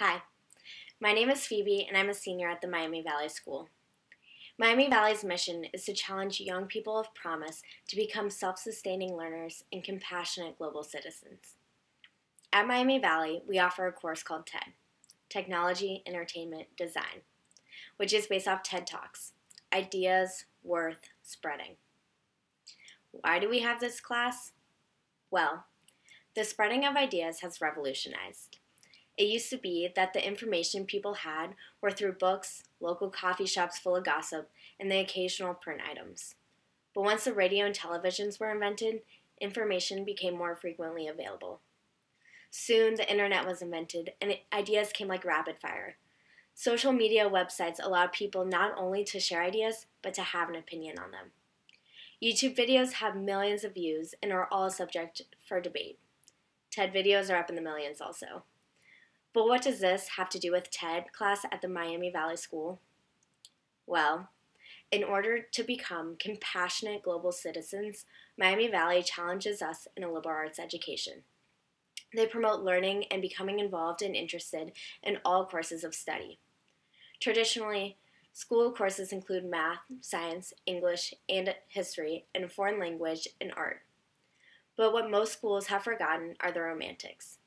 Hi, my name is Phoebe, and I'm a senior at the Miami Valley School. Miami Valley's mission is to challenge young people of promise to become self sustaining learners and compassionate global citizens. At Miami Valley, we offer a course called TED Technology, Entertainment, Design, which is based off TED Talks Ideas Worth Spreading. Why do we have this class? Well, the spreading of ideas has revolutionized. It used to be that the information people had were through books, local coffee shops full of gossip, and the occasional print items. But once the radio and televisions were invented, information became more frequently available. Soon, the internet was invented, and ideas came like rapid fire. Social media websites allowed people not only to share ideas, but to have an opinion on them. YouTube videos have millions of views and are all subject for debate. TED videos are up in the millions also. But what does this have to do with TED class at the Miami Valley School? Well, in order to become compassionate global citizens, Miami Valley challenges us in a liberal arts education. They promote learning and becoming involved and interested in all courses of study. Traditionally, school courses include math, science, English, and history, and foreign language and art. But what most schools have forgotten are the romantics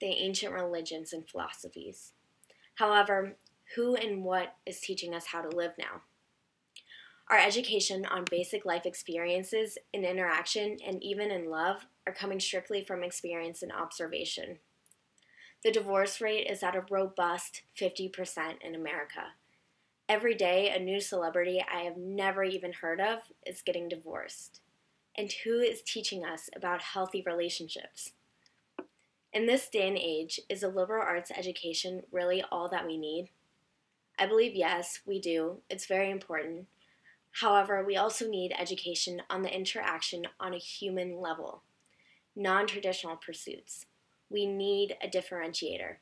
the ancient religions and philosophies. However, who and what is teaching us how to live now? Our education on basic life experiences in interaction and even in love are coming strictly from experience and observation. The divorce rate is at a robust 50% in America. Every day, a new celebrity I have never even heard of is getting divorced. And who is teaching us about healthy relationships? In this day and age, is a liberal arts education really all that we need? I believe yes, we do. It's very important. However, we also need education on the interaction on a human level, non traditional pursuits. We need a differentiator.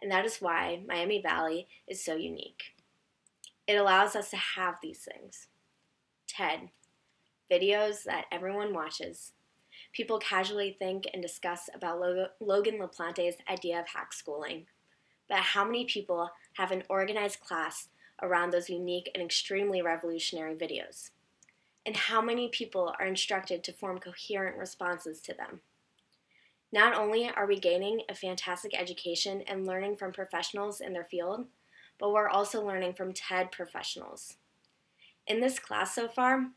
And that is why Miami Valley is so unique. It allows us to have these things TED, videos that everyone watches, people casually think and discuss about Logan LaPlante's idea of hack schooling. But how many people have an organized class around those unique and extremely revolutionary videos? And how many people are instructed to form coherent responses to them? Not only are we gaining a fantastic education and learning from professionals in their field, but we're also learning from TED professionals. In this class so far,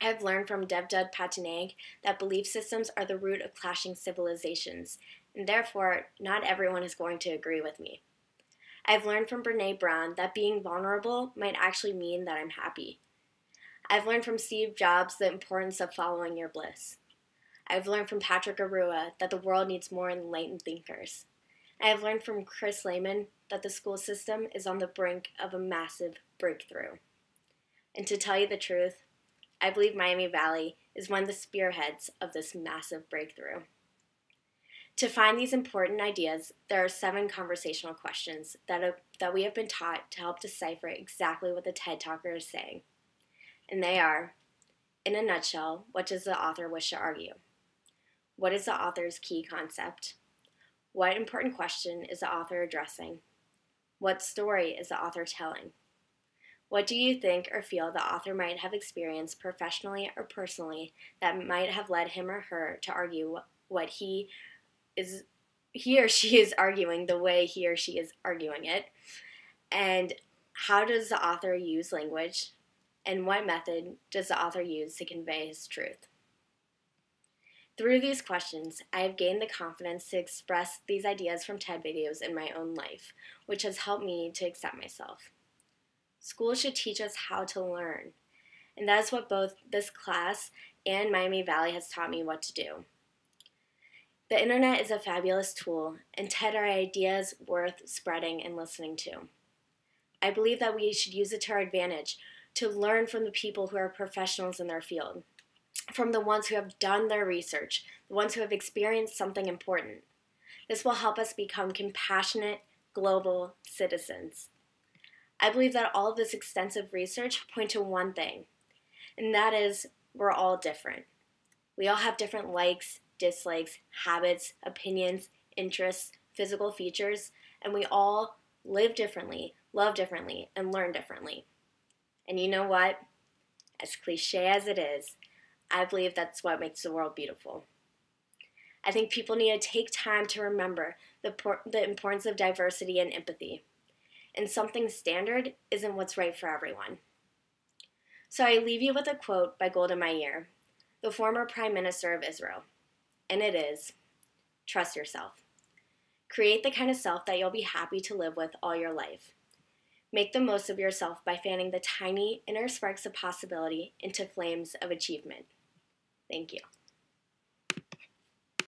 I've learned from Devdutt Pattanaik that belief systems are the root of clashing civilizations, and therefore, not everyone is going to agree with me. I've learned from Brene Brown that being vulnerable might actually mean that I'm happy. I've learned from Steve Jobs the importance of following your bliss. I've learned from Patrick Awuah that the world needs more enlightened thinkers. I have learned from Chris Lehmann that the school system is on the brink of a massive breakthrough. And to tell you the truth, I believe Miami Valley is one of the spearheads of this massive breakthrough. To find these important ideas, there are seven conversational questions that, that we have been taught to help decipher exactly what the TED Talker is saying. And they are In a nutshell, what does the author wish to argue? What is the author's key concept? What important question is the author addressing? What story is the author telling? What do you think or feel the author might have experienced professionally or personally that might have led him or her to argue what he is he or she is arguing the way he or she is arguing it? And how does the author use language? And what method does the author use to convey his truth? Through these questions, I have gained the confidence to express these ideas from TED videos in my own life, which has helped me to accept myself. School should teach us how to learn. And that is what both this class and Miami Valley has taught me what to do. The internet is a fabulous tool, and TED are ideas worth spreading and listening to. I believe that we should use it to our advantage to learn from the people who are professionals in their field, from the ones who have done their research, the ones who have experienced something important. This will help us become compassionate, global citizens. I believe that all of this extensive research point to one thing, and that is we're all different. We all have different likes, dislikes, habits, opinions, interests, physical features, and we all live differently, love differently, and learn differently. And you know what? As cliche as it is, I believe that's what makes the world beautiful. I think people need to take time to remember the, the importance of diversity and empathy. And something standard isn't what's right for everyone. So I leave you with a quote by Golda Meir, the former Prime Minister of Israel. And it is Trust yourself. Create the kind of self that you'll be happy to live with all your life. Make the most of yourself by fanning the tiny inner sparks of possibility into flames of achievement. Thank you.